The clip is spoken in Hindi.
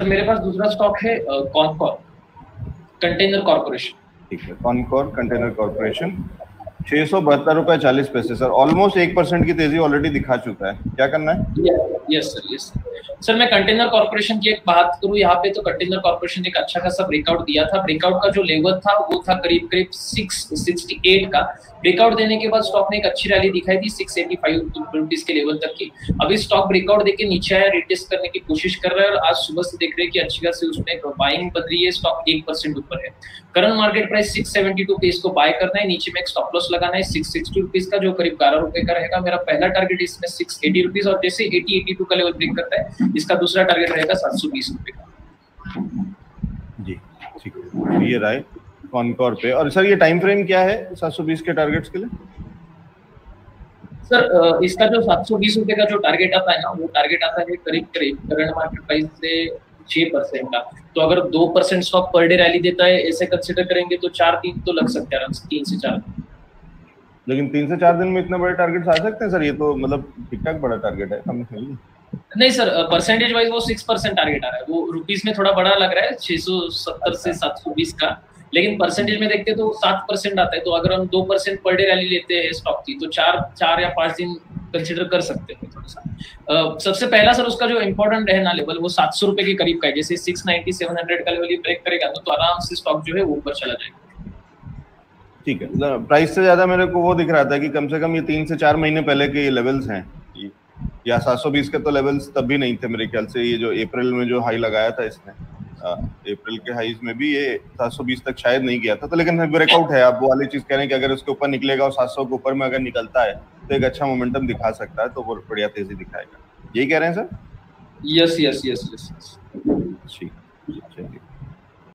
तो मेरे पास दूसरा स्टॉक है कॉनकॉर कंटेनर कॉर्पोरेशन ठीक है कॉनकॉर कंटेनर कॉर्पोरेशन छह सौ बहत्तर रुपए चालीस पैसे सर. ऑलमोस्ट एक परसेंट की तेज़ी ऑलरेडी दिखा चुका है. क्या करना है? यस सर यस सर मैं कंटेनर कॉर्पोरेशन की एक बात करूँ, यहाँ पे तो कंटेनर कॉर्पोरेशन ने एक अच्छा खासा ब्रेकआउट दिया था। ब्रेकआउट का जो लेवल था, वो था करीब करीब सिक्स सिक्सटी एट का। ब्रेकआउट देने के बाद स्टॉक ने एक अच्छी रैली दिखाई थी सिक्स एटी फाइव रुपीज़ के लेवल तक की। अभी स्टॉक ब्रेकआउट देके नीचे आया रिटेस्ट करने की कोशिश कर रहा है और आज सुबह से देख रहे हैं कि अच्छी खासी उसमें बाइंग रही है स्टॉक एक परसेंट ऊपर है। Current market price six seventy two पे इसको बाय करना है नीचे में एक स्टॉप लॉस लगाना है सिक्स सिक्सटी रुपीज़ का जो करीब बारह रुपए का रहेगा। मेरा पहला टारगेट इसमें सिक्स एटी रुपीज़ और जैसे एटी एटी टू का लेवल ब्रेक करता है इसका दूसरा टारगेट रहेगा सात सौ बीस रुपए का। जी ठीक है। ये राय कॉनकॉर पे। और सर ये टाइम फ्रेम क्या है 720 के टारगेट्स के लिए? सर इसका जो सात सौ बीस रुपए का जो टारगेट आता है ना वो टारगेट आता है करीब करीब करंट मार्केट प्राइस से छह परसेंट का। तो अगर दो percent stock per day rally देता है ऐसे कंसिडर करेंगे तो चार दिन तो लग सकते हैं तीन से चार लेकिन तीन से चार दिन में इतना बड़े टारगेट आ सकते हैं सर ये तो मतलब ठीक ठाक बड़ा टारगेट है कम नहीं नहीं सर परसेंटेज वाइज वो सिक्स परसेंट टारगेट आ रहा है। वो रुपीज़ में थोड़ा बड़ा लग रहा है छह सौ सत्तर से सात सौ बीस का। लेकिन परसेंटेज में देखते तो सात परसेंट आता है। तो अगर हम दो परसेंट पर डे रैली लेते हैं स्टॉक की तो चार चार या पाँच दिन कंसिडर कर सकते हैं थोड़ा सा। uh, सबसे पहला सर उसका जो इम्पोर्टेंट रहना लेवल वो सात सौ रुपए के करीब का है। जैसे सिक्स नाइनटी सेवन हंड्रेड का लेवल ब्रेक करेगा तो, तो आराम से स्टॉक जो है वो ऊपर चला जाएगा। ठीक है। प्राइस से ज़्यादा मेरे को वो दिख रहा था कि कम से कम ये तीन से चार महीने पहले के ये लेवल्स हैं। या 720 के तो लेवल्स तब भी नहीं थे मेरे ख्याल से। ये जो अप्रैल में जो हाई लगाया था इसने। अप्रैल के हाईज में भी ये 720 तक शायद नहीं गया था तो लेकिन ब्रेकआउट है। आप वो वाली चीज़ कह रहे हैं कि अगर उसके ऊपर निकलेगा और 700 के ऊपर में अगर निकलता है तो एक अच्छा मोमेंटम दिखा सकता है तो वो बढ़िया तेज़ी दिखाएगा। यही कह रहे हैं, sir? Yes yes yes yes